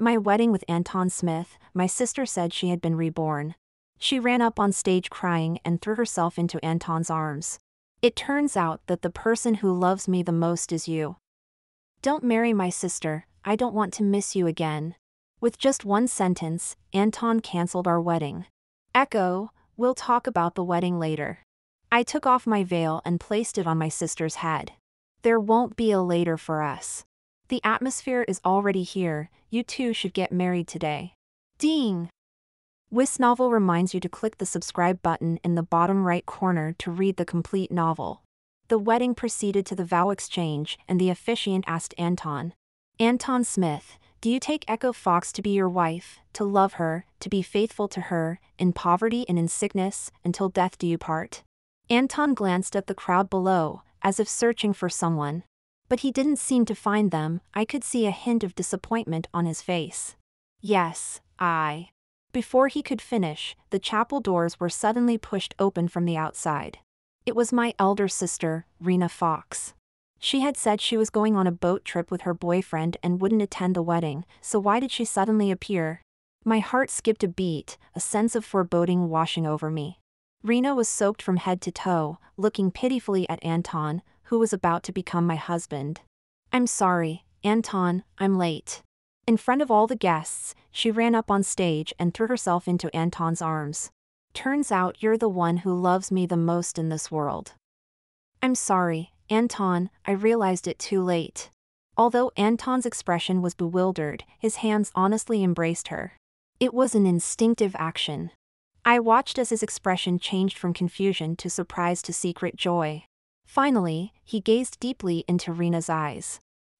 At my wedding with Anton Smith, my sister said she had been reborn. She ran up on stage crying and threw herself into Anton's arms. It turns out that the person who loves me the most is you. Don't marry my sister, I don't want to miss you again. With just one sentence, Anton cancelled our wedding. Echo, we'll talk about the wedding later. I took off my veil and placed it on my sister's head. There won't be a later for us. The atmosphere is already here, you two should get married today. Ding! Wis Novel reminds you to click the subscribe button in the bottom right corner to read the complete novel. The wedding proceeded to the vow exchange, and the officiant asked Anton, Anton Smith, do you take Echo Fox to be your wife, to love her, to be faithful to her, in poverty and in sickness, until death do you part? Anton glanced at the crowd below, as if searching for someone. But he didn't seem to find them, I could see a hint of disappointment on his face. Yes, I. Before he could finish, the chapel doors were suddenly pushed open from the outside. It was my elder sister, Rena Fox. She had said she was going on a boat trip with her boyfriend and wouldn't attend the wedding, so why did she suddenly appear? My heart skipped a beat, a sense of foreboding washing over me. Rena was soaked from head to toe, looking pitifully at Anton, who was about to become my husband. I'm sorry, Anton, I'm late. In front of all the guests, she ran up on stage and threw herself into Anton's arms. Turns out you're the one who loves me the most in this world. I'm sorry, Anton, I realized it too late. Although Anton's expression was bewildered, his hands honestly embraced her. It was an instinctive action. I watched as his expression changed from confusion to surprise to secret joy. Finally, he gazed deeply into Rena's eyes.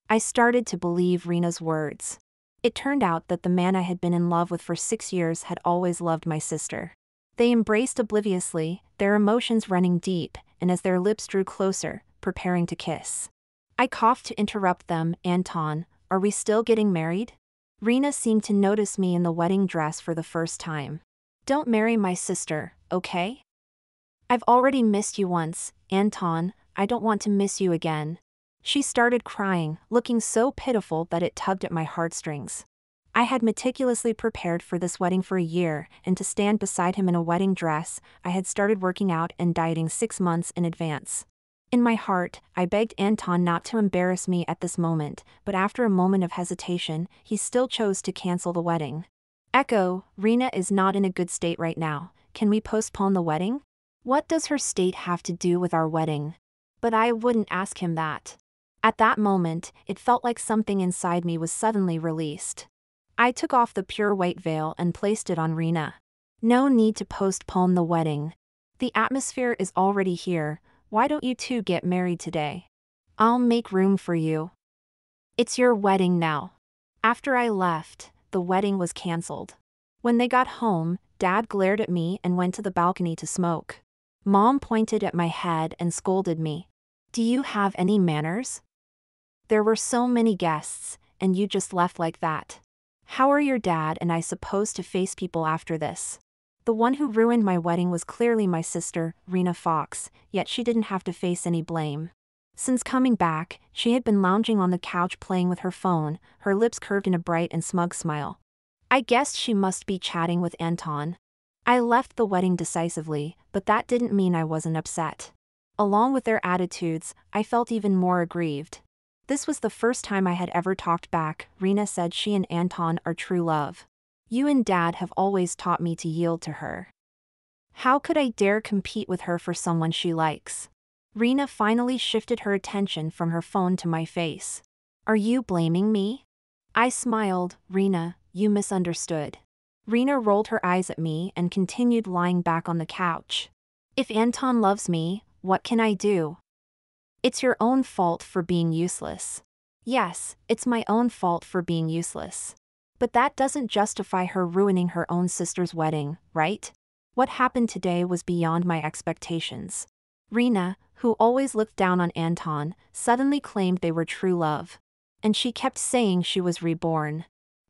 I started to believe Rena's words. It turned out that the man I had been in love with for six years had always loved my sister. They embraced obliviously, their emotions running deep, and as their lips drew closer, preparing to kiss. I coughed to interrupt them, Anton, are we still getting married? Rena seemed to notice me in the wedding dress for the first time. Don't marry my sister, okay? I've already missed you once, Anton, I don't want to miss you again. She started crying, looking so pitiful that it tugged at my heartstrings. I had meticulously prepared for this wedding for a year, and to stand beside him in a wedding dress, I had started working out and dieting six months in advance. In my heart, I begged Anton not to embarrass me at this moment, but after a moment of hesitation, he still chose to cancel the wedding. Echo, Rena is not in a good state right now. Can we postpone the wedding? What does her state have to do with our wedding? But I wouldn't ask him that. At that moment, it felt like something inside me was suddenly released. I took off the pure white veil and placed it on Rena. No need to postpone the wedding. The atmosphere is already here, why don't you two get married today? I'll make room for you. It's your wedding now. After I left, the wedding was cancelled. When they got home, Dad glared at me and went to the balcony to smoke. Mom pointed at my head and scolded me. Do you have any manners? There were so many guests, and you just left like that. How are your dad and I supposed to face people after this? The one who ruined my wedding was clearly my sister, Rena Fox, yet she didn't have to face any blame. Since coming back, she had been lounging on the couch playing with her phone, her lips curved in a bright and smug smile. I guessed she must be chatting with Anton. I left the wedding decisively, but that didn't mean I wasn't upset. Along with their attitudes, I felt even more aggrieved. This was the first time I had ever talked back. Rena said she and Anton are true love. You and Dad have always taught me to yield to her. How could I dare compete with her for someone she likes? Rena finally shifted her attention from her phone to my face. Are you blaming me? I smiled, Rena, you misunderstood. Rena rolled her eyes at me and continued lying back on the couch. If Anton loves me, what can I do? It's your own fault for being useless. Yes, it's my own fault for being useless. But that doesn't justify her ruining her own sister's wedding, right? What happened today was beyond my expectations. Rena, who always looked down on Anton, suddenly claimed they were true love. And she kept saying she was reborn.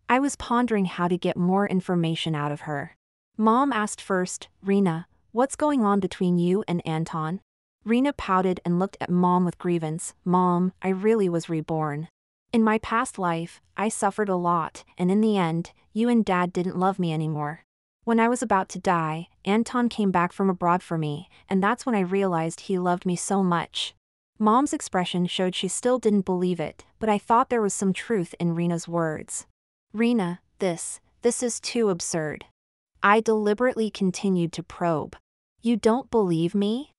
I was pondering how to get more information out of her. Mom asked first, Rena, what's going on between you and Anton? Rena pouted and looked at Mom with grievance. Mom, I really was reborn. In my past life, I suffered a lot, and in the end, you and dad didn't love me anymore. When I was about to die, Anton came back from abroad for me, and that's when I realized he loved me so much. Mom's expression showed she still didn't believe it, but I thought there was some truth in Rena's words. Rena, this, this is too absurd. I deliberately continued to probe. You don't believe me?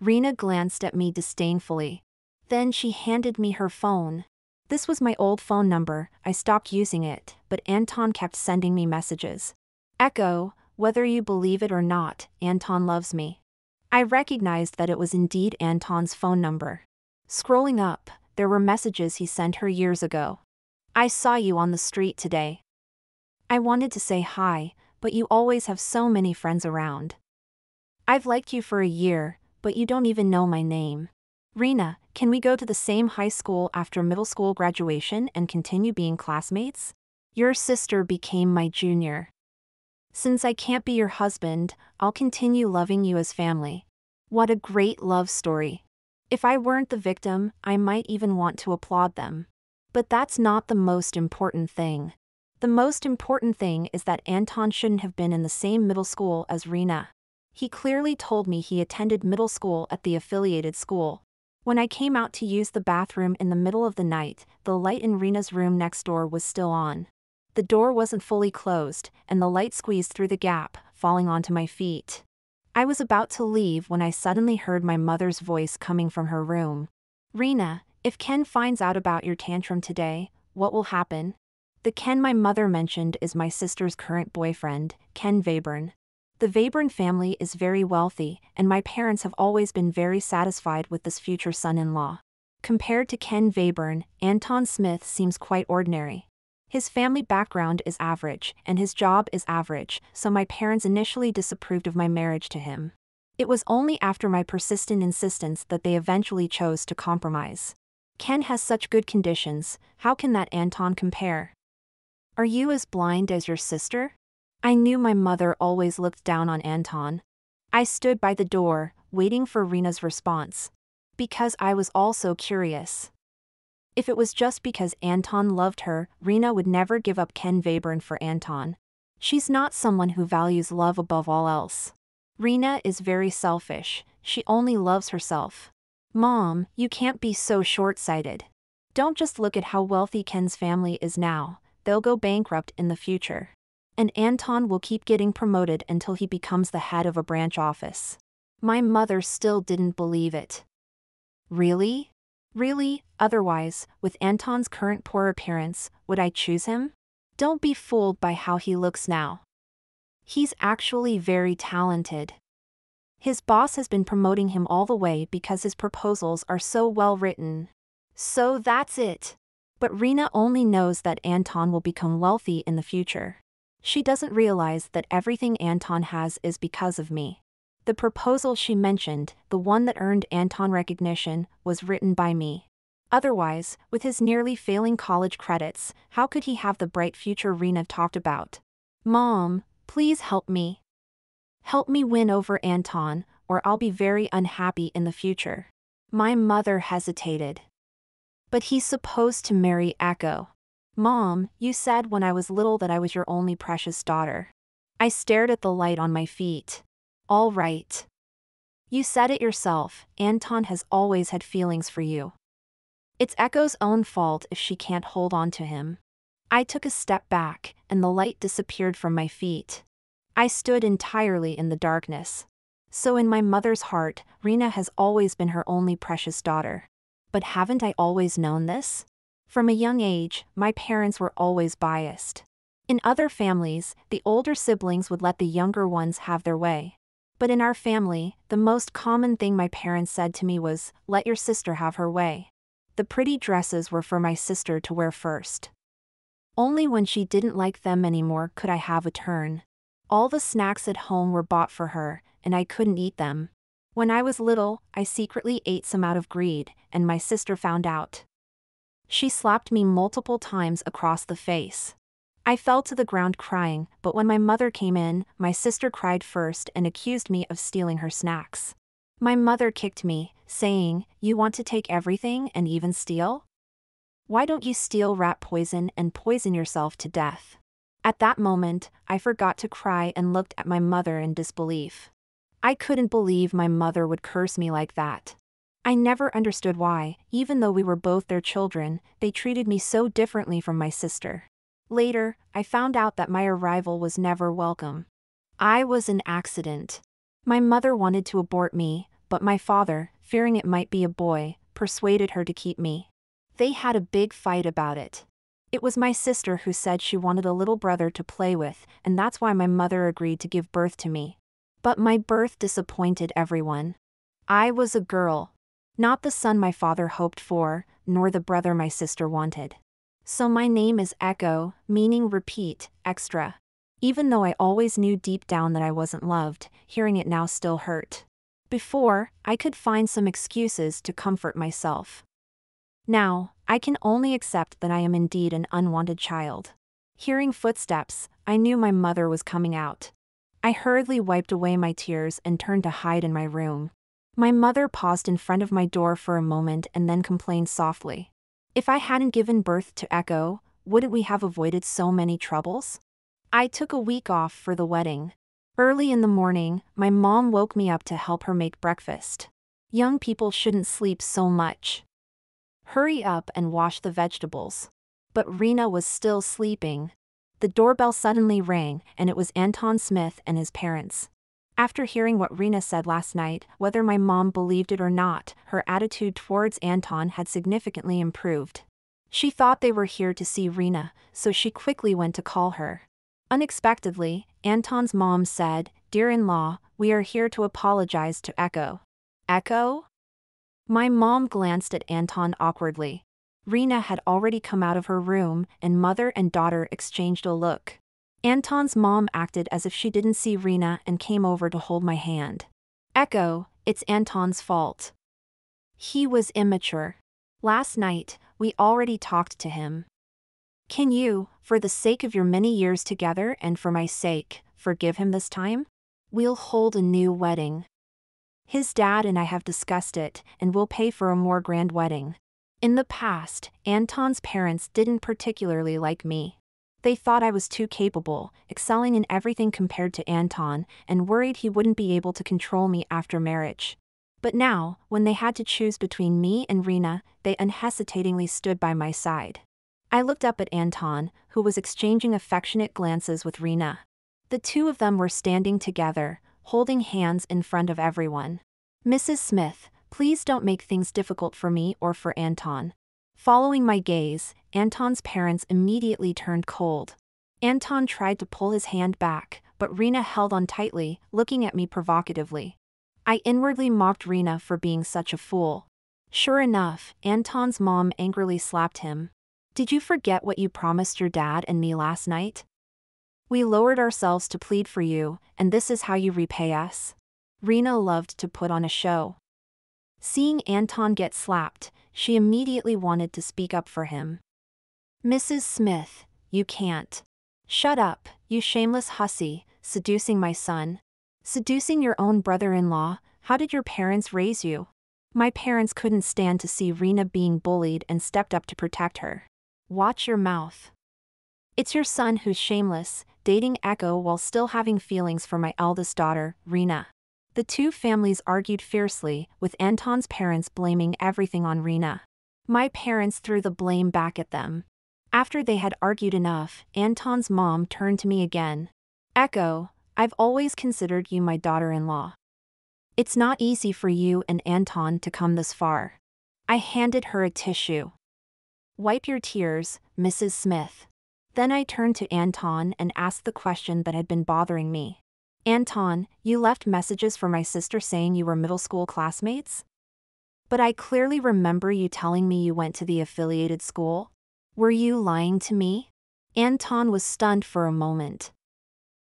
Rena glanced at me disdainfully. Then she handed me her phone. This was my old phone number, I stopped using it, but Anton kept sending me messages. Echo, whether you believe it or not, Anton loves me. I recognized that it was indeed Anton's phone number. Scrolling up, there were messages he sent her years ago. I saw you on the street today. I wanted to say hi, but you always have so many friends around. I've liked you for a year, but you don't even know my name. Rena, can we go to the same high school after middle school graduation and continue being classmates? Your sister became my junior. Since I can't be your husband, I'll continue loving you as family. What a great love story. If I weren't the victim, I might even want to applaud them. But that's not the most important thing. The most important thing is that Anton shouldn't have been in the same middle school as Rena. He clearly told me he attended middle school at the affiliated school. When I came out to use the bathroom in the middle of the night, the light in Rena's room next door was still on. The door wasn't fully closed, and the light squeezed through the gap, falling onto my feet. I was about to leave when I suddenly heard my mother's voice coming from her room. Rena, if Ken finds out about your tantrum today, what will happen? The Ken my mother mentioned is my sister's current boyfriend, Ken Webern. The Webern family is very wealthy, and my parents have always been very satisfied with this future son in law. Compared to Ken Webern, Anton Smith seems quite ordinary. His family background is average, and his job is average, so my parents initially disapproved of my marriage to him. It was only after my persistent insistence that they eventually chose to compromise. Ken has such good conditions, how can that Anton compare? Are you as blind as your sister? I knew my mother always looked down on Anton. I stood by the door, waiting for Rena's response. Because I was also curious. If it was just because Anton loved her, Rena would never give up Ken Webern for Anton. She's not someone who values love above all else. Rena is very selfish, she only loves herself. Mom, you can't be so short sighted. Don't just look at how wealthy Ken's family is now, they'll go bankrupt in the future. And Anton will keep getting promoted until he becomes the head of a branch office. My mother still didn't believe it. Really? Really, otherwise, with Anton's current poor appearance, would I choose him? Don't be fooled by how he looks now. He's actually very talented. His boss has been promoting him all the way because his proposals are so well written. So that's it. But Rena only knows that Anton will become wealthy in the future. She doesn't realize that everything Anton has is because of me. The proposal she mentioned, the one that earned Anton recognition, was written by me. Otherwise, with his nearly failing college credits, how could he have the bright future Rena talked about? Mom, please help me. Help me win over Anton, or I'll be very unhappy in the future. My mother hesitated. But he's supposed to marry Echo. Mom, you said when I was little that I was your only precious daughter. I stared at the light on my feet. All right. You said it yourself, Anton has always had feelings for you. It's Echo's own fault if she can't hold on to him. I took a step back, and the light disappeared from my feet. I stood entirely in the darkness. So, in my mother's heart, Rena has always been her only precious daughter. But haven't I always known this? From a young age, my parents were always biased. In other families, the older siblings would let the younger ones have their way. But in our family, the most common thing my parents said to me was, let your sister have her way. The pretty dresses were for my sister to wear first. Only when she didn't like them anymore could I have a turn. All the snacks at home were bought for her, and I couldn't eat them. When I was little, I secretly ate some out of greed, and my sister found out. She slapped me multiple times across the face. I fell to the ground crying, but when my mother came in, my sister cried first and accused me of stealing her snacks. My mother kicked me, saying, You want to take everything and even steal? Why don't you steal rat poison and poison yourself to death? At that moment, I forgot to cry and looked at my mother in disbelief. I couldn't believe my mother would curse me like that. I never understood why, even though we were both their children, they treated me so differently from my sister. Later, I found out that my arrival was never welcome. I was an accident. My mother wanted to abort me, but my father, fearing it might be a boy, persuaded her to keep me. They had a big fight about it. It was my sister who said she wanted a little brother to play with, and that's why my mother agreed to give birth to me. But my birth disappointed everyone. I was a girl. Not the son my father hoped for, nor the brother my sister wanted. So my name is Echo, meaning repeat, extra. Even though I always knew deep down that I wasn't loved, hearing it now still hurt. Before, I could find some excuses to comfort myself. Now, I can only accept that I am indeed an unwanted child. Hearing footsteps, I knew my mother was coming out. I hurriedly wiped away my tears and turned to hide in my room. My mother paused in front of my door for a moment and then complained softly. If I hadn't given birth to Echo, wouldn't we have avoided so many troubles? I took a week off for the wedding. Early in the morning, my mom woke me up to help her make breakfast. Young people shouldn't sleep so much. Hurry up and wash the vegetables. But Rena was still sleeping. The doorbell suddenly rang, and it was Anton Smith and his parents. After hearing what Rena said last night, whether my mom believed it or not, her attitude towards Anton had significantly improved. She thought they were here to see Rena, so she quickly went to call her. Unexpectedly, Anton's mom said, Dear in law, we are here to apologize to Echo. Echo? My mom glanced at Anton awkwardly. Rena had already come out of her room, and mother and daughter exchanged a look. Anton's mom acted as if she didn't see Rena and came over to hold my hand. Echo, it's Anton's fault. He was immature. Last night, we already talked to him. Can you, for the sake of your many years together and for my sake, forgive him this time? We'll hold a new wedding. His dad and I have discussed it, and we'll pay for a more grand wedding. In the past, Anton's parents didn't particularly like me. They thought I was too capable, excelling in everything compared to Anton, and worried he wouldn't be able to control me after marriage. But now, when they had to choose between me and Rena, they unhesitatingly stood by my side. I looked up at Anton, who was exchanging affectionate glances with Rena. The two of them were standing together, holding hands in front of everyone. Mrs. Smith, please don't make things difficult for me or for Anton. Following my gaze, Anton's parents immediately turned cold. Anton tried to pull his hand back, but Rena held on tightly, looking at me provocatively. I inwardly mocked Rena for being such a fool. Sure enough, Anton's mom angrily slapped him. Did you forget what you promised your dad and me last night? We lowered ourselves to plead for you, and this is how you repay us. Rena loved to put on a show. Seeing Anton get slapped, she immediately wanted to speak up for him. Mrs. Smith, you can't. Shut up, you shameless hussy, seducing my son. Seducing your own brother in law, how did your parents raise you? My parents couldn't stand to see Rena being bullied and stepped up to protect her. Watch your mouth. It's your son who's shameless, dating Echo while still having feelings for my eldest daughter, Rena. The two families argued fiercely, with Anton's parents blaming everything on Rena. My parents threw the blame back at them. After they had argued enough, Anton's mom turned to me again. Echo, I've always considered you my daughter in law. It's not easy for you and Anton to come this far. I handed her a tissue. Wipe your tears, Mrs. Smith. Then I turned to Anton and asked the question that had been bothering me. Anton, you left messages for my sister saying you were middle school classmates? But I clearly remember you telling me you went to the affiliated school. Were you lying to me? Anton was stunned for a moment.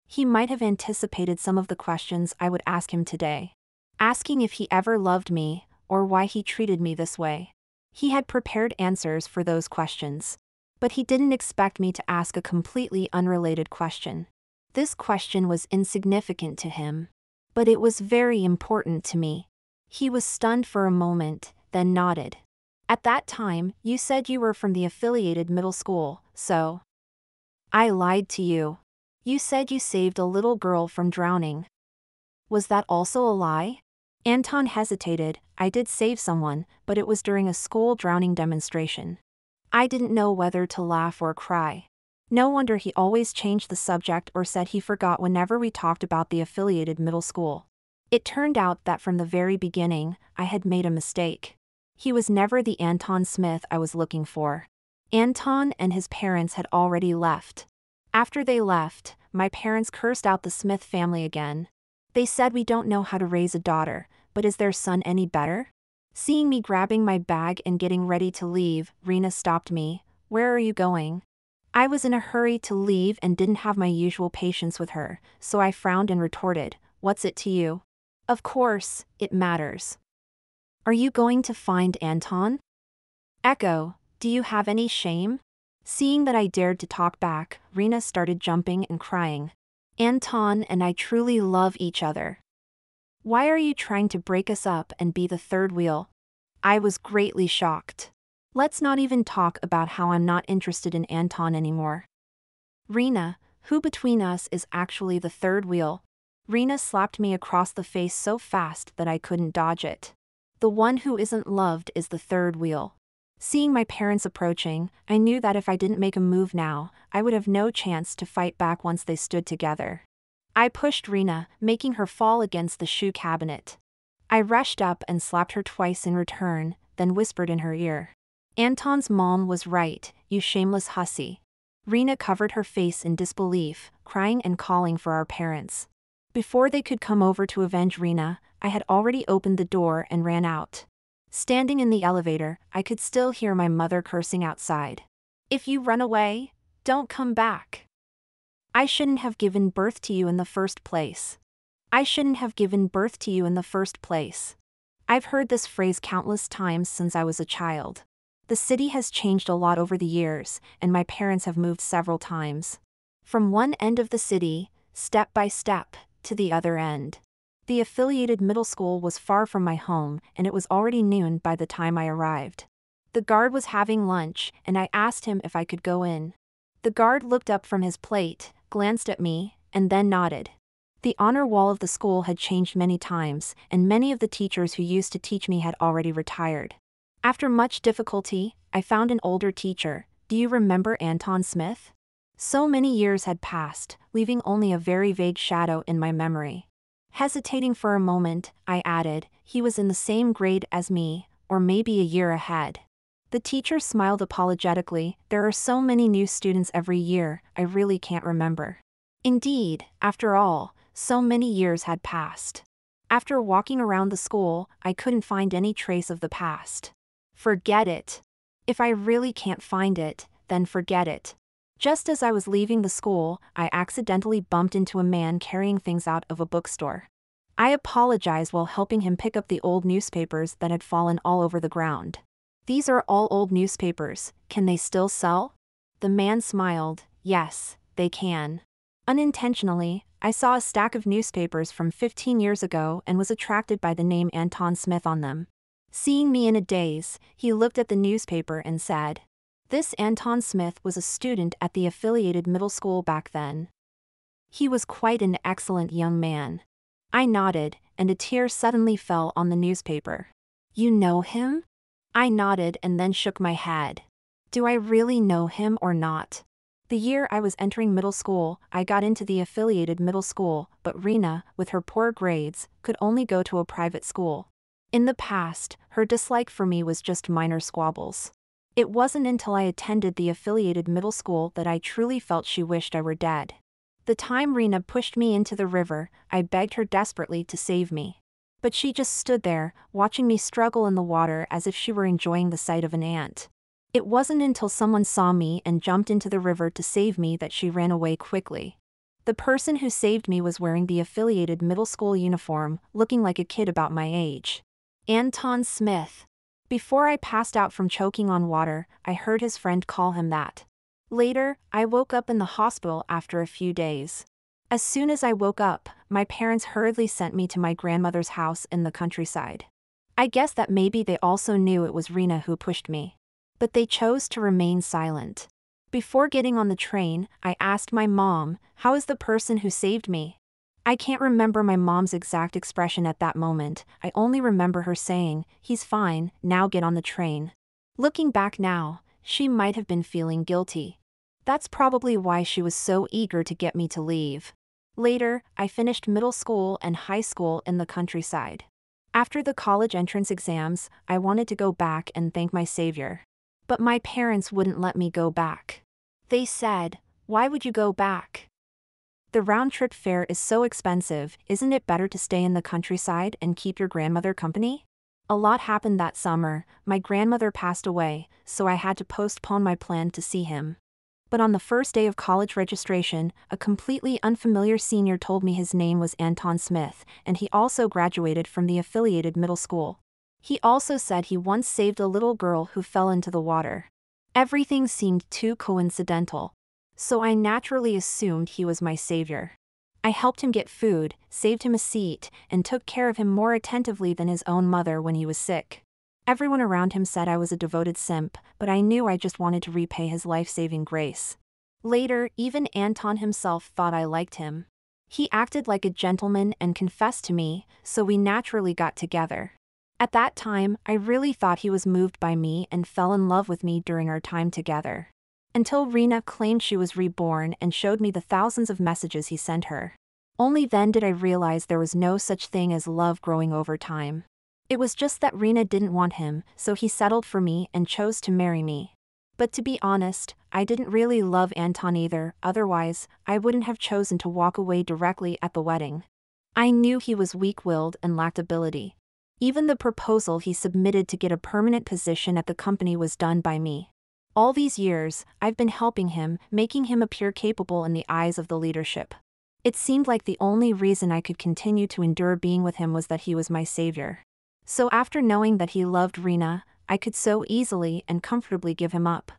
He might have anticipated some of the questions I would ask him today. Asking if he ever loved me, or why he treated me this way. He had prepared answers for those questions but he didn't expect me to ask a completely unrelated question. This question was insignificant to him. But it was very important to me. He was stunned for a moment, then nodded. At that time, you said you were from the affiliated middle school, so. I lied to you. You said you saved a little girl from drowning. Was that also a lie? Anton hesitated, I did save someone, but it was during a school drowning demonstration. I didn't know whether to laugh or cry. No wonder he always changed the subject or said he forgot whenever we talked about the affiliated middle school. It turned out that from the very beginning, I had made a mistake. He was never the Anton Smith I was looking for. Anton and his parents had already left. After they left, my parents cursed out the Smith family again. They said we don't know how to raise a daughter, but is their son any better? Seeing me grabbing my bag and getting ready to leave, Rena stopped me. Where are you going? I was in a hurry to leave and didn't have my usual patience with her, so I frowned and retorted, What's it to you? Of course, it matters. Are you going to find Anton? Echo, do you have any shame? Seeing that I dared to talk back, Rena started jumping and crying. Anton and I truly love each other. Why are you trying to break us up and be the third wheel? I was greatly shocked. Let's not even talk about how I'm not interested in Anton anymore. Rena, who between us is actually the third wheel? Rena slapped me across the face so fast that I couldn't dodge it. The one who isn't loved is the third wheel. Seeing my parents approaching, I knew that if I didn't make a move now, I would have no chance to fight back once they stood together. I pushed Rena, making her fall against the shoe cabinet. I rushed up and slapped her twice in return, then whispered in her ear. Anton's mom was right, you shameless hussy. Rena covered her face in disbelief, crying and calling for our parents. Before they could come over to avenge Rena, I had already opened the door and ran out. Standing in the elevator, I could still hear my mother cursing outside. If you run away, don't come back. I shouldn't have given birth to you in the first place. I shouldn't have given birth to you in the first place. I've heard this phrase countless times since I was a child. The city has changed a lot over the years, and my parents have moved several times. From one end of the city, step by step, to the other end. The affiliated middle school was far from my home, and it was already noon by the time I arrived. The guard was having lunch, and I asked him if I could go in. The guard looked up from his plate, glanced at me, and then nodded. The honor wall of the school had changed many times, and many of the teachers who used to teach me had already retired. After much difficulty, I found an older teacher. Do you remember Anton Smith? So many years had passed, leaving only a very vague shadow in my memory. Hesitating for a moment, I added, he was in the same grade as me, or maybe a year ahead. The teacher smiled apologetically, there are so many new students every year, I really can't remember. Indeed, after all, so many years had passed. After walking around the school, I couldn't find any trace of the past. Forget it. If I really can't find it, then forget it. Just as I was leaving the school, I accidentally bumped into a man carrying things out of a bookstore. I apologized while helping him pick up the old newspapers that had fallen all over the ground. These are all old newspapers, can they still sell? The man smiled, yes, they can. Unintentionally, I saw a stack of newspapers from 15 years ago and was attracted by the name Anton Smith on them. Seeing me in a daze, he looked at the newspaper and said, this Anton Smith was a student at the affiliated middle school back then. He was quite an excellent young man. I nodded, and a tear suddenly fell on the newspaper. You know him? I nodded and then shook my head. Do I really know him or not? The year I was entering middle school, I got into the affiliated middle school, but Rena, with her poor grades, could only go to a private school. In the past, her dislike for me was just minor squabbles. It wasn't until I attended the affiliated middle school that I truly felt she wished I were dead. The time Rena pushed me into the river, I begged her desperately to save me. But she just stood there, watching me struggle in the water as if she were enjoying the sight of an ant. It wasn't until someone saw me and jumped into the river to save me that she ran away quickly. The person who saved me was wearing the affiliated middle school uniform, looking like a kid about my age. Anton Smith. Before I passed out from choking on water, I heard his friend call him that. Later, I woke up in the hospital after a few days. As soon as I woke up, my parents hurriedly sent me to my grandmother's house in the countryside. I guess that maybe they also knew it was Rena who pushed me. But they chose to remain silent. Before getting on the train, I asked my mom, How is the person who saved me? I can't remember my mom's exact expression at that moment, I only remember her saying, He's fine, now get on the train. Looking back now, she might have been feeling guilty. That's probably why she was so eager to get me to leave. Later, I finished middle school and high school in the countryside. After the college entrance exams, I wanted to go back and thank my savior. But my parents wouldn't let me go back. They said, Why would you go back? The round trip fare is so expensive, isn't it better to stay in the countryside and keep your grandmother company? A lot happened that summer, my grandmother passed away, so I had to postpone my plan to see him but on the first day of college registration, a completely unfamiliar senior told me his name was Anton Smith, and he also graduated from the affiliated middle school. He also said he once saved a little girl who fell into the water. Everything seemed too coincidental. So I naturally assumed he was my savior. I helped him get food, saved him a seat, and took care of him more attentively than his own mother when he was sick. Everyone around him said I was a devoted simp, but I knew I just wanted to repay his life saving grace. Later, even Anton himself thought I liked him. He acted like a gentleman and confessed to me, so we naturally got together. At that time, I really thought he was moved by me and fell in love with me during our time together. Until Rena claimed she was reborn and showed me the thousands of messages he sent her. Only then did I realize there was no such thing as love growing over time. It was just that Rena didn't want him, so he settled for me and chose to marry me. But to be honest, I didn't really love Anton either, otherwise, I wouldn't have chosen to walk away directly at the wedding. I knew he was weak willed and lacked ability. Even the proposal he submitted to get a permanent position at the company was done by me. All these years, I've been helping him, making him appear capable in the eyes of the leadership. It seemed like the only reason I could continue to endure being with him was that he was my savior. So after knowing that he loved Rena, I could so easily and comfortably give him up.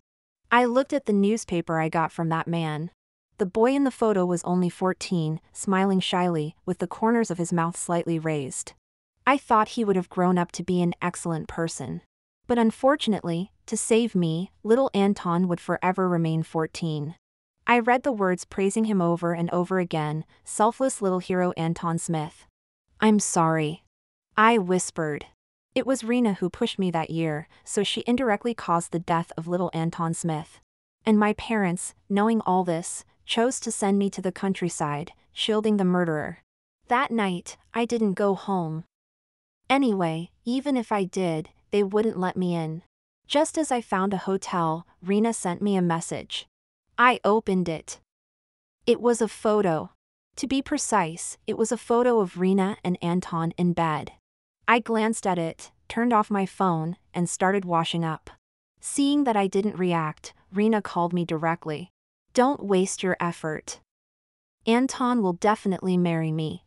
I looked at the newspaper I got from that man. The boy in the photo was only 14, smiling shyly, with the corners of his mouth slightly raised. I thought he would have grown up to be an excellent person. But unfortunately, to save me, little Anton would forever remain 14. I read the words praising him over and over again selfless little hero Anton Smith. I'm sorry. I whispered. It was Rena who pushed me that year, so she indirectly caused the death of little Anton Smith. And my parents, knowing all this, chose to send me to the countryside, shielding the murderer. That night, I didn't go home. Anyway, even if I did, they wouldn't let me in. Just as I found a hotel, Rena sent me a message. I opened it. It was a photo. To be precise, it was a photo of Rena and Anton in bed. I glanced at it, turned off my phone, and started washing up. Seeing that I didn't react, Rena called me directly. Don't waste your effort. Anton will definitely marry me.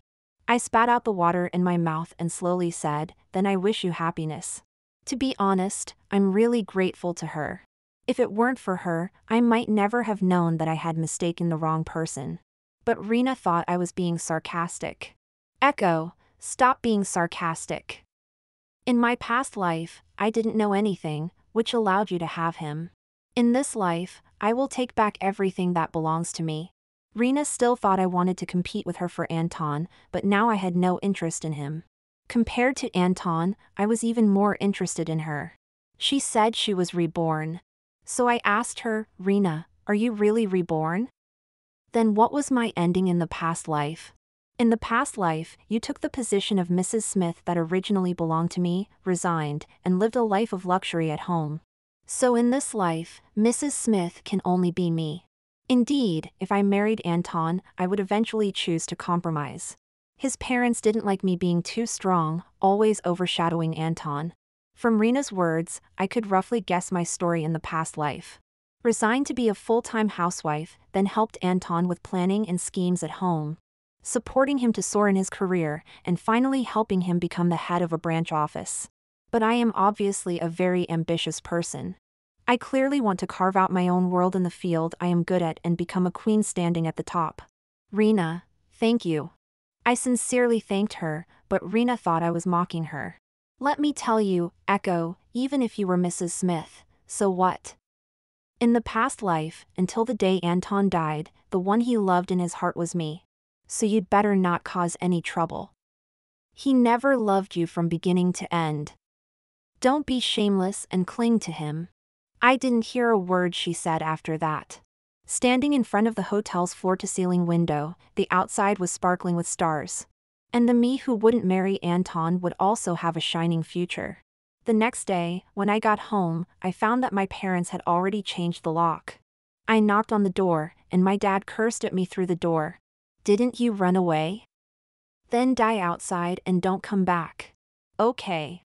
I spat out the water in my mouth and slowly said, Then I wish you happiness. To be honest, I'm really grateful to her. If it weren't for her, I might never have known that I had mistaken the wrong person. But Rena thought I was being sarcastic. Echo, Stop being sarcastic. In my past life, I didn't know anything, which allowed you to have him. In this life, I will take back everything that belongs to me. Rena still thought I wanted to compete with her for Anton, but now I had no interest in him. Compared to Anton, I was even more interested in her. She said she was reborn. So I asked her, Rena, are you really reborn? Then what was my ending in the past life? In the past life, you took the position of Mrs. Smith that originally belonged to me, resigned, and lived a life of luxury at home. So in this life, Mrs. Smith can only be me. Indeed, if I married Anton, I would eventually choose to compromise. His parents didn't like me being too strong, always overshadowing Anton. From Rena's words, I could roughly guess my story in the past life. Resigned to be a full time housewife, then helped Anton with planning and schemes at home, supporting him to soar in his career, and finally helping him become the head of a branch office. But I am obviously a very ambitious person. I clearly want to carve out my own world in the field I am good at and become a queen standing at the top. Rena, thank you. I sincerely thanked her, but Rena thought I was mocking her. Let me tell you, Echo, even if you were Mrs. Smith, so what? In the past life, until the day Anton died, the one he loved in his heart was me. So you'd better not cause any trouble. He never loved you from beginning to end. Don't be shameless and cling to him. I didn't hear a word she said after that. Standing in front of the hotel's floor to ceiling window, the outside was sparkling with stars. And the me who wouldn't marry Anton would also have a shining future. The next day, when I got home, I found that my parents had already changed the lock. I knocked on the door, and my dad cursed at me through the door. Didn't you run away? Then die outside and don't come back. Okay.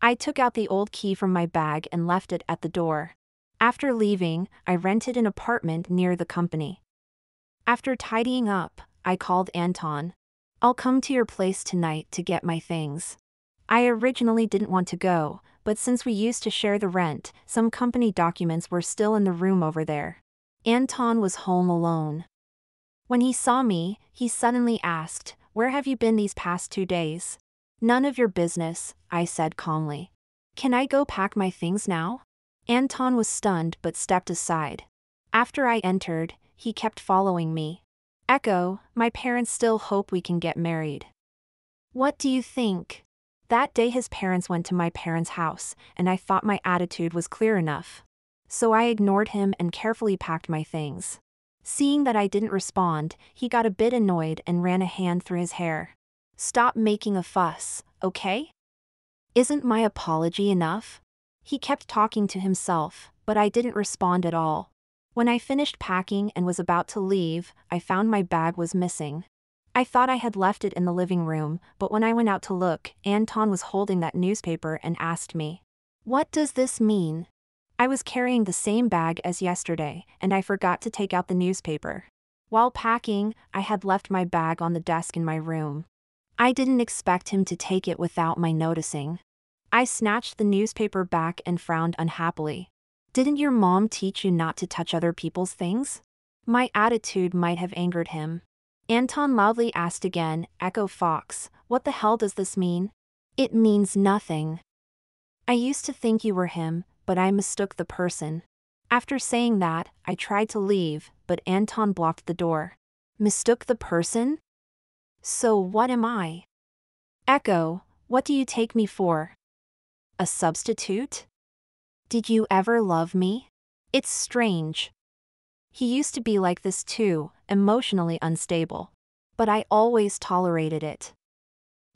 I took out the old key from my bag and left it at the door. After leaving, I rented an apartment near the company. After tidying up, I called Anton. I'll come to your place tonight to get my things. I originally didn't want to go, but since we used to share the rent, some company documents were still in the room over there. Anton was home alone. When he saw me, he suddenly asked, Where have you been these past two days? None of your business, I said calmly. Can I go pack my things now? Anton was stunned but stepped aside. After I entered, he kept following me. Echo, my parents still hope we can get married. What do you think? That day his parents went to my parents' house, and I thought my attitude was clear enough. So I ignored him and carefully packed my things. Seeing that I didn't respond, he got a bit annoyed and ran a hand through his hair. Stop making a fuss, okay? Isn't my apology enough? He kept talking to himself, but I didn't respond at all. When I finished packing and was about to leave, I found my bag was missing. I thought I had left it in the living room, but when I went out to look, Anton was holding that newspaper and asked me, What does this mean? I was carrying the same bag as yesterday, and I forgot to take out the newspaper. While packing, I had left my bag on the desk in my room. I didn't expect him to take it without my noticing. I snatched the newspaper back and frowned unhappily. Didn't your mom teach you not to touch other people's things? My attitude might have angered him. Anton loudly asked again, Echo Fox, what the hell does this mean? It means nothing. I used to think you were him, but I mistook the person. After saying that, I tried to leave, but Anton blocked the door. Mistook the person? So what am I? Echo, what do you take me for? A substitute? Did you ever love me? It's strange. He used to be like this too, emotionally unstable. But I always tolerated it.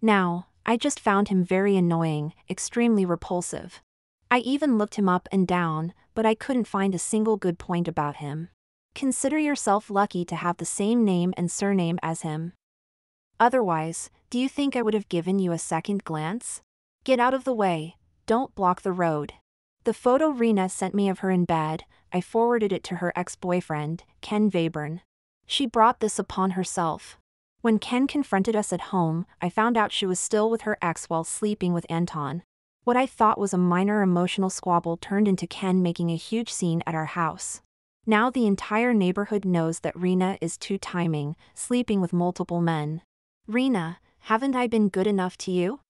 Now, I just found him very annoying, extremely repulsive. I even looked him up and down, but I couldn't find a single good point about him. Consider yourself lucky to have the same name and surname as him. Otherwise, do you think I would have given you a second glance? Get out of the way, don't block the road. The photo Rena sent me of her in bed, I forwarded it to her ex boyfriend, Ken Webern. She brought this upon herself. When Ken confronted us at home, I found out she was still with her ex while sleeping with Anton. What I thought was a minor emotional squabble turned into Ken making a huge scene at our house. Now the entire neighborhood knows that Rena is two timing, sleeping with multiple men. Rena, haven't I been good enough to you?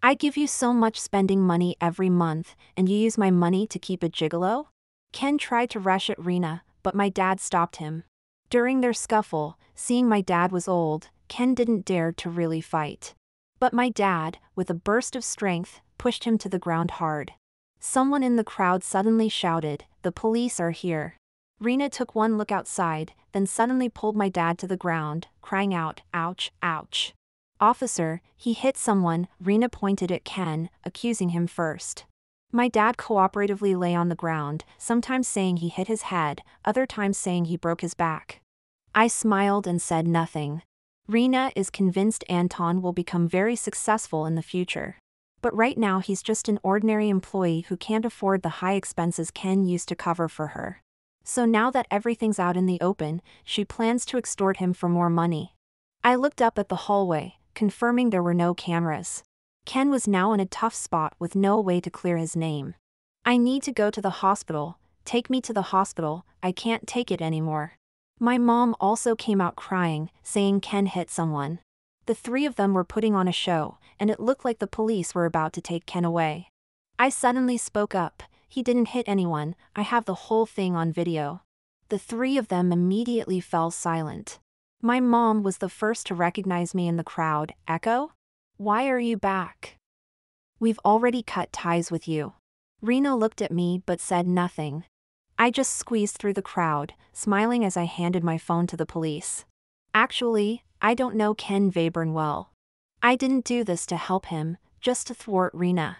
I give you so much spending money every month, and you use my money to keep a gigolo? Ken tried to rush at Rena, but my dad stopped him. During their scuffle, seeing my dad was old, Ken didn't dare to really fight. But my dad, with a burst of strength, pushed him to the ground hard. Someone in the crowd suddenly shouted, The police are here. Rena took one look outside, then suddenly pulled my dad to the ground, crying out, Ouch, ouch. Officer, he hit someone, Rena pointed at Ken, accusing him first. My dad cooperatively lay on the ground, sometimes saying he hit his head, other times saying he broke his back. I smiled and said nothing. Rena is convinced Anton will become very successful in the future. But right now he's just an ordinary employee who can't afford the high expenses Ken used to cover for her. So now that everything's out in the open, she plans to extort him for more money. I looked up at the hallway, confirming there were no cameras. Ken was now in a tough spot with no way to clear his name. I need to go to the hospital, take me to the hospital, I can't take it anymore. My mom also came out crying, saying Ken hit someone. The three of them were putting on a show, and it looked like the police were about to take Ken away. I suddenly spoke up. He didn't hit anyone, I have the whole thing on video. The three of them immediately fell silent. My mom was the first to recognize me in the crowd. Echo? Why are you back? We've already cut ties with you. Rena looked at me but said nothing. I just squeezed through the crowd, smiling as I handed my phone to the police. Actually, I don't know Ken Webern well. I didn't do this to help him, just to thwart Rena.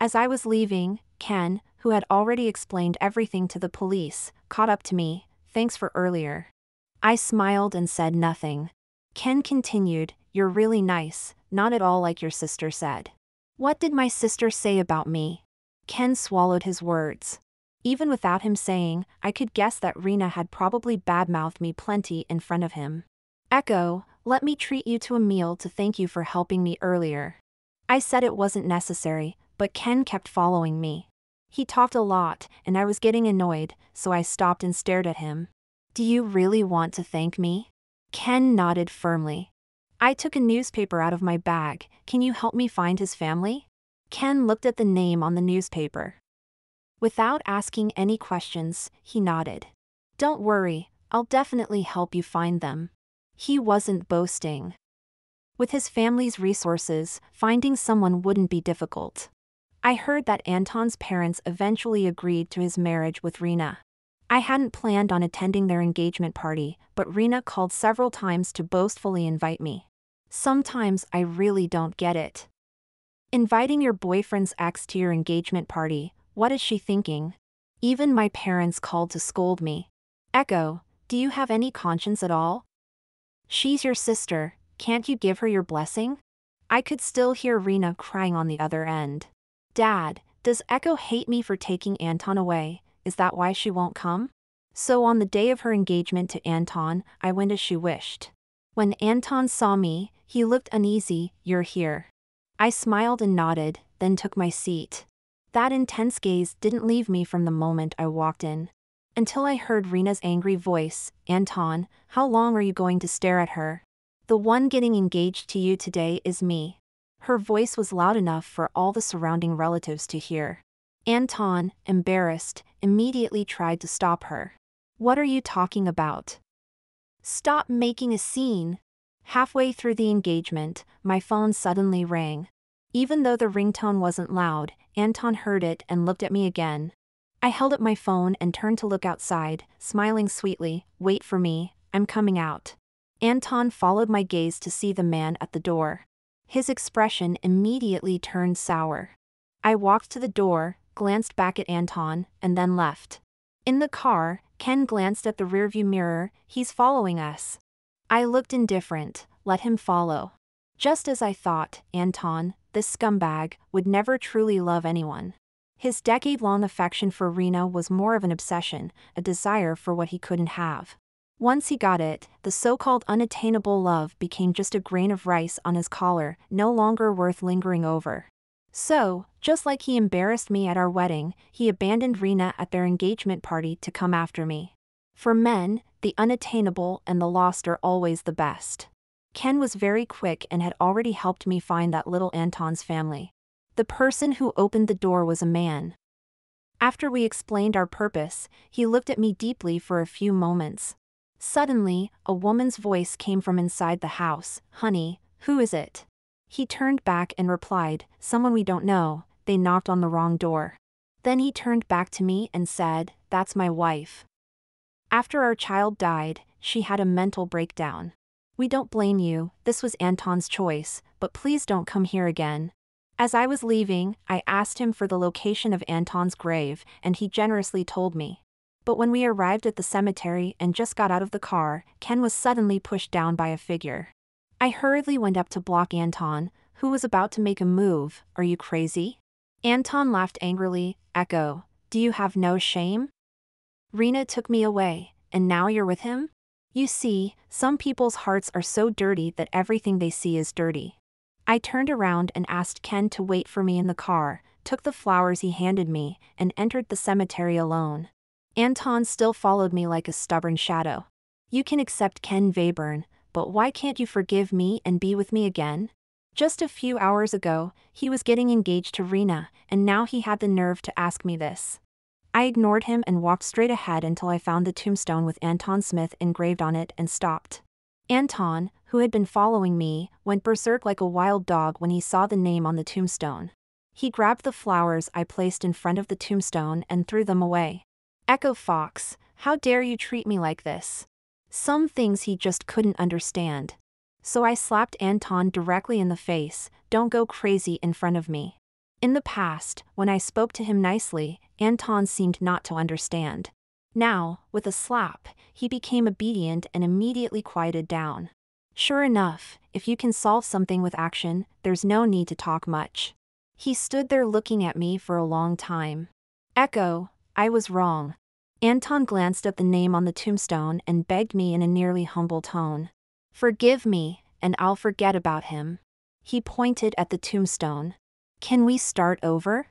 As I was leaving, Ken, who had already explained everything to the police, caught up to me, thanks for earlier. I smiled and said nothing. Ken continued, You're really nice, not at all like your sister said. What did my sister say about me? Ken swallowed his words. Even without him saying, I could guess that Rena had probably badmouthed me plenty in front of him. Echo, let me treat you to a meal to thank you for helping me earlier. I said it wasn't necessary, but Ken kept following me. He talked a lot, and I was getting annoyed, so I stopped and stared at him. Do you really want to thank me? Ken nodded firmly. I took a newspaper out of my bag. Can you help me find his family? Ken looked at the name on the newspaper. Without asking any questions, he nodded. Don't worry, I'll definitely help you find them. He wasn't boasting. With his family's resources, finding someone wouldn't be difficult. I heard that Anton's parents eventually agreed to his marriage with Rena. I hadn't planned on attending their engagement party, but Rena called several times to boastfully invite me. Sometimes I really don't get it. Inviting your boyfriend's ex to your engagement party, what is she thinking? Even my parents called to scold me. Echo, do you have any conscience at all? She's your sister, can't you give her your blessing? I could still hear Rena crying on the other end. Dad, does Echo hate me for taking Anton away? Is that why she won't come? So on the day of her engagement to Anton, I went as she wished. When Anton saw me, he looked uneasy, You're here. I smiled and nodded, then took my seat. That intense gaze didn't leave me from the moment I walked in. Until I heard Rena's angry voice, Anton, how long are you going to stare at her? The one getting engaged to you today is me. Her voice was loud enough for all the surrounding relatives to hear. Anton, embarrassed, immediately tried to stop her. What are you talking about? Stop making a scene. Halfway through the engagement, my phone suddenly rang. Even though the ringtone wasn't loud, Anton heard it and looked at me again. I held up my phone and turned to look outside, smiling sweetly, Wait for me, I'm coming out. Anton followed my gaze to see the man at the door. His expression immediately turned sour. I walked to the door, glanced back at Anton, and then left. In the car, Ken glanced at the rearview mirror, he's following us. I looked indifferent, let him follow. Just as I thought, Anton, this scumbag, would never truly love anyone. His decade long affection for Rena was more of an obsession, a desire for what he couldn't have. Once he got it, the so called unattainable love became just a grain of rice on his collar, no longer worth lingering over. So, just like he embarrassed me at our wedding, he abandoned Rena at their engagement party to come after me. For men, the unattainable and the lost are always the best. Ken was very quick and had already helped me find that little Anton's family. The person who opened the door was a man. After we explained our purpose, he looked at me deeply for a few moments. Suddenly, a woman's voice came from inside the house Honey, who is it? He turned back and replied, Someone we don't know, they knocked on the wrong door. Then he turned back to me and said, That's my wife. After our child died, she had a mental breakdown. We don't blame you, this was Anton's choice, but please don't come here again. As I was leaving, I asked him for the location of Anton's grave, and he generously told me. But when we arrived at the cemetery and just got out of the car, Ken was suddenly pushed down by a figure. I hurriedly went up to block Anton, who was about to make a move. Are you crazy? Anton laughed angrily, Echo, do you have no shame? Rena took me away, and now you're with him? You see, some people's hearts are so dirty that everything they see is dirty. I turned around and asked Ken to wait for me in the car, took the flowers he handed me, and entered the cemetery alone. Anton still followed me like a stubborn shadow. You can accept Ken Webern, but why can't you forgive me and be with me again? Just a few hours ago, he was getting engaged to Rena, and now he had the nerve to ask me this. I ignored him and walked straight ahead until I found the tombstone with Anton Smith engraved on it and stopped. Anton, who had been following me, went berserk like a wild dog when he saw the name on the tombstone. He grabbed the flowers I placed in front of the tombstone and threw them away. Echo Fox, how dare you treat me like this? Some things he just couldn't understand. So I slapped Anton directly in the face, don't go crazy in front of me. In the past, when I spoke to him nicely, Anton seemed not to understand. Now, with a slap, he became obedient and immediately quieted down. Sure enough, if you can solve something with action, there's no need to talk much. He stood there looking at me for a long time. Echo, I was wrong. Anton glanced at the name on the tombstone and begged me in a nearly humble tone. Forgive me, and I'll forget about him. He pointed at the tombstone. Can we start over?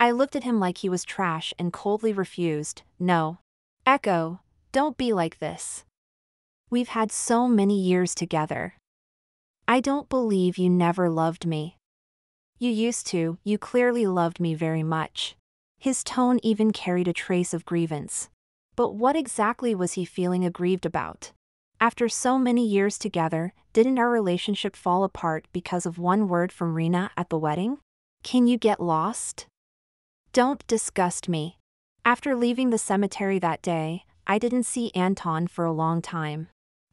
I looked at him like he was trash and coldly refused, no. Echo, don't be like this. We've had so many years together. I don't believe you never loved me. You used to, you clearly loved me very much. His tone even carried a trace of grievance. But what exactly was he feeling aggrieved about? After so many years together, didn't our relationship fall apart because of one word from Rena at the wedding? Can you get lost? Don't disgust me. After leaving the cemetery that day, I didn't see Anton for a long time.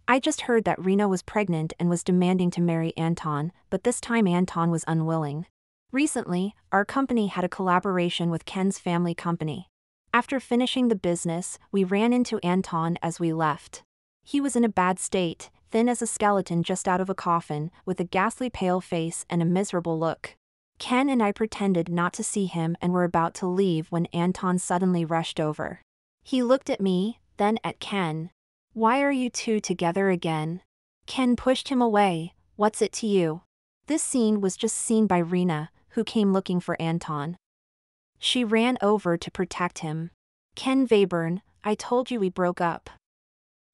I just heard that Rena was pregnant and was demanding to marry Anton, but this time Anton was unwilling. Recently, our company had a collaboration with Ken's family company. After finishing the business, we ran into Anton as we left. He was in a bad state, thin as a skeleton just out of a coffin, with a ghastly pale face and a miserable look. Ken and I pretended not to see him and were about to leave when Anton suddenly rushed over. He looked at me, then at Ken. Why are you two together again? Ken pushed him away, what's it to you? This scene was just seen by Rena, who came looking for Anton. She ran over to protect him. Ken Webern, I told you we broke up.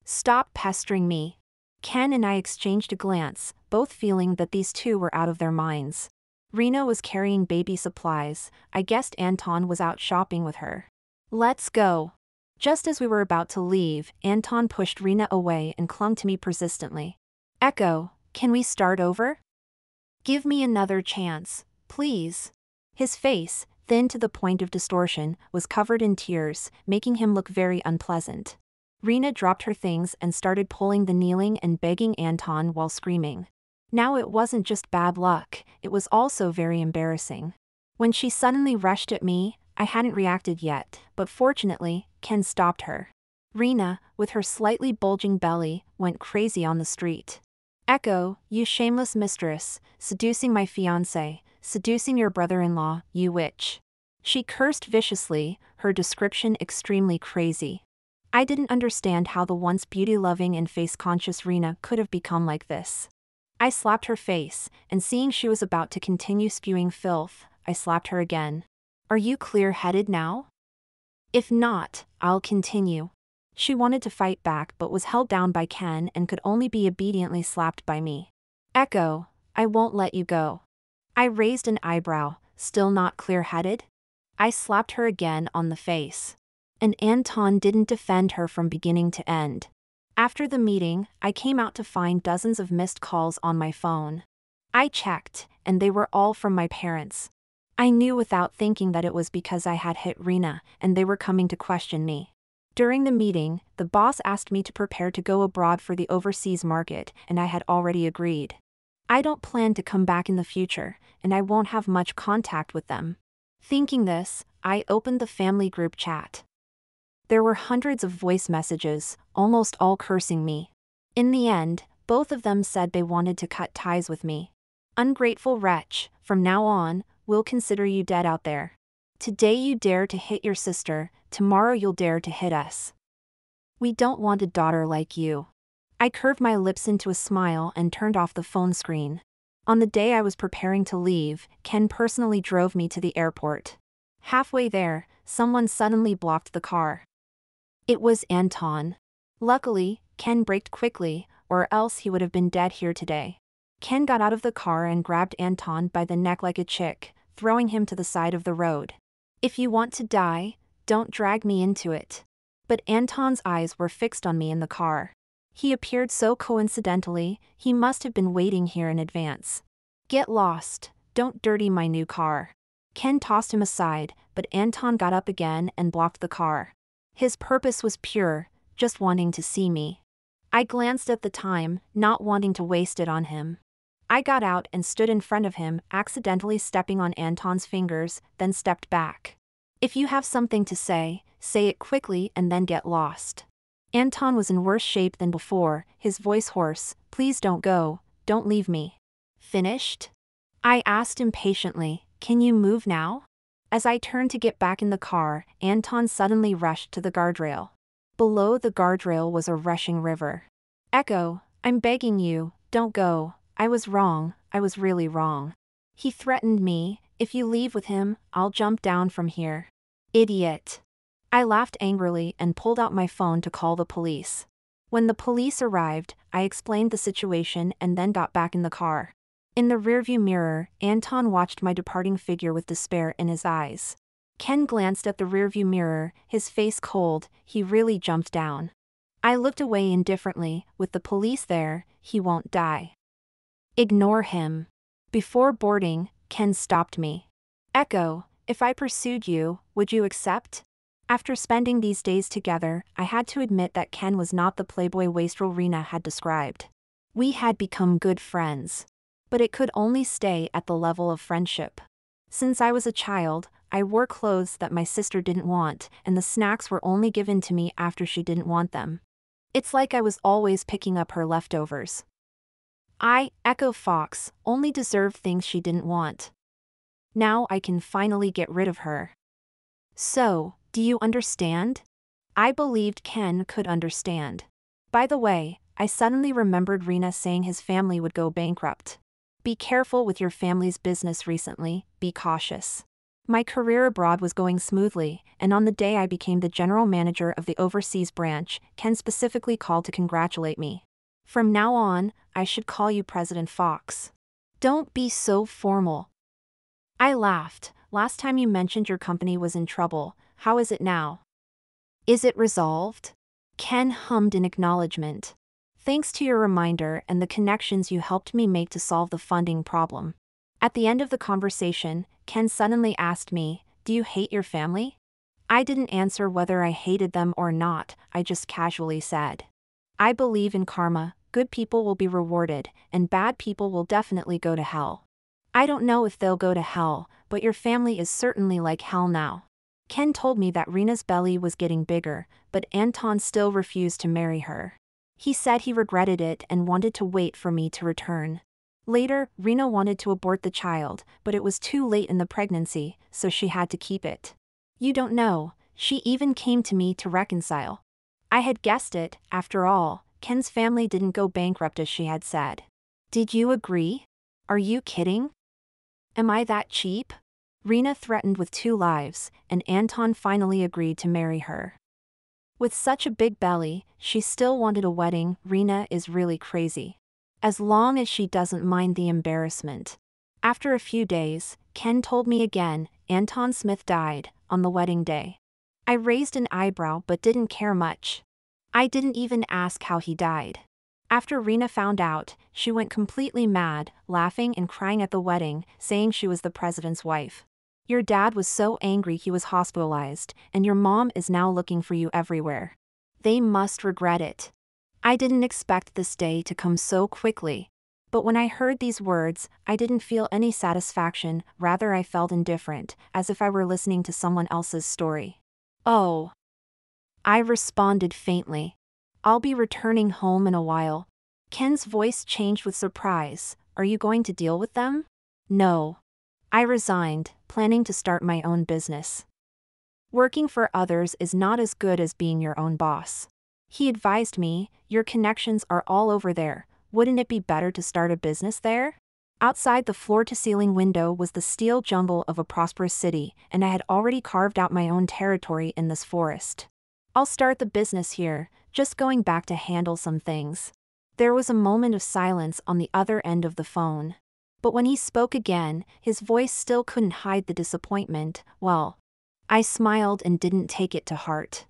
Stop pestering me. Ken and I exchanged a glance, both feeling that these two were out of their minds. Rena was carrying baby supplies, I guessed Anton was out shopping with her. Let's go. Just as we were about to leave, Anton pushed Rena away and clung to me persistently. Echo, can we start over? Give me another chance, please. His face, thin to the point of distortion, was covered in tears, making him look very unpleasant. Rena dropped her things and started pulling the kneeling and begging Anton while screaming. Now it wasn't just bad luck, it was also very embarrassing. When she suddenly rushed at me, I hadn't reacted yet, but fortunately, Ken stopped her. Rena, with her slightly bulging belly, went crazy on the street. Echo, you shameless mistress, seducing my fiance, seducing your brother-in-law, you witch. She cursed viciously, her description extremely crazy. I didn't understand how the once beauty-loving and face-conscious Rena could have become like this. I slapped her face, and seeing she was about to continue spewing filth, I slapped her again. Are you clear-headed now? If not, I'll continue. She wanted to fight back but was held down by Ken and could only be obediently slapped by me. Echo, I won't let you go. I raised an eyebrow, still not clear-headed? I slapped her again on the face. And Anton didn't defend her from beginning to end. After the meeting, I came out to find dozens of missed calls on my phone. I checked, and they were all from my parents. I knew without thinking that it was because I had hit Rena, and they were coming to question me. During the meeting, the boss asked me to prepare to go abroad for the overseas market, and I had already agreed. I don't plan to come back in the future, and I won't have much contact with them. Thinking this, I opened the family group chat. There were hundreds of voice messages, almost all cursing me. In the end, both of them said they wanted to cut ties with me. Ungrateful wretch, from now on, we'll consider you dead out there. Today you dare to hit your sister, tomorrow you'll dare to hit us. We don't want a daughter like you. I curved my lips into a smile and turned off the phone screen. On the day I was preparing to leave, Ken personally drove me to the airport. Halfway there, someone suddenly blocked the car. It was Anton. Luckily, Ken braked quickly, or else he would have been dead here today. Ken got out of the car and grabbed Anton by the neck like a chick, throwing him to the side of the road. If you want to die, don't drag me into it. But Anton's eyes were fixed on me in the car. He appeared so coincidentally, he must have been waiting here in advance. Get lost, don't dirty my new car. Ken tossed him aside, but Anton got up again and blocked the car. His purpose was pure, just wanting to see me. I glanced at the time, not wanting to waste it on him. I got out and stood in front of him, accidentally stepping on Anton's fingers, then stepped back. If you have something to say, say it quickly and then get lost. Anton was in worse shape than before, his voice hoarse, please don't go, don't leave me. Finished? I asked impatiently, can you move now? As I turned to get back in the car, Anton suddenly rushed to the guardrail. Below the guardrail was a rushing river. Echo, I'm begging you, don't go, I was wrong, I was really wrong. He threatened me, if you leave with him, I'll jump down from here. Idiot. I laughed angrily and pulled out my phone to call the police. When the police arrived, I explained the situation and then got back in the car. In the rearview mirror, Anton watched my departing figure with despair in his eyes. Ken glanced at the rearview mirror, his face cold, he really jumped down. I looked away indifferently, with the police there, he won't die. Ignore him. Before boarding, Ken stopped me. Echo, if I pursued you, would you accept? After spending these days together, I had to admit that Ken was not the playboy wastrel Rena had described. We had become good friends. But it could only stay at the level of friendship. Since I was a child, I wore clothes that my sister didn't want, and the snacks were only given to me after she didn't want them. It's like I was always picking up her leftovers. I, Echo Fox, only deserved things she didn't want. Now I can finally get rid of her. So, do you understand? I believed Ken could understand. By the way, I suddenly remembered Rena saying his family would go bankrupt. Be careful with your family's business recently, be cautious. My career abroad was going smoothly, and on the day I became the general manager of the overseas branch, Ken specifically called to congratulate me. From now on, I should call you President Fox. Don't be so formal. I laughed. Last time you mentioned your company was in trouble, how is it now? Is it resolved? Ken hummed in acknowledgement. Thanks to your reminder and the connections you helped me make to solve the funding problem. At the end of the conversation, Ken suddenly asked me, Do you hate your family? I didn't answer whether I hated them or not, I just casually said. I believe in karma, good people will be rewarded, and bad people will definitely go to hell. I don't know if they'll go to hell, but your family is certainly like hell now. Ken told me that Rena's belly was getting bigger, but Anton still refused to marry her. He said he regretted it and wanted to wait for me to return. Later, Rena wanted to abort the child, but it was too late in the pregnancy, so she had to keep it. You don't know, she even came to me to reconcile. I had guessed it, after all, Ken's family didn't go bankrupt as she had said. Did you agree? Are you kidding? Am I that cheap? Rena threatened with two lives, and Anton finally agreed to marry her. With such a big belly, she still wanted a wedding. Rena is really crazy. As long as she doesn't mind the embarrassment. After a few days, Ken told me again Anton Smith died on the wedding day. I raised an eyebrow but didn't care much. I didn't even ask how he died. After Rena found out, she went completely mad, laughing and crying at the wedding, saying she was the president's wife. Your dad was so angry he was hospitalized, and your mom is now looking for you everywhere. They must regret it. I didn't expect this day to come so quickly. But when I heard these words, I didn't feel any satisfaction, rather, I felt indifferent, as if I were listening to someone else's story. Oh. I responded faintly. I'll be returning home in a while. Ken's voice changed with surprise. Are you going to deal with them? No. I resigned, planning to start my own business. Working for others is not as good as being your own boss. He advised me, Your connections are all over there, wouldn't it be better to start a business there? Outside the floor to ceiling window was the steel jungle of a prosperous city, and I had already carved out my own territory in this forest. I'll start the business here, just going back to handle some things. There was a moment of silence on the other end of the phone. But when he spoke again, his voice still couldn't hide the disappointment. Well, I smiled and didn't take it to heart.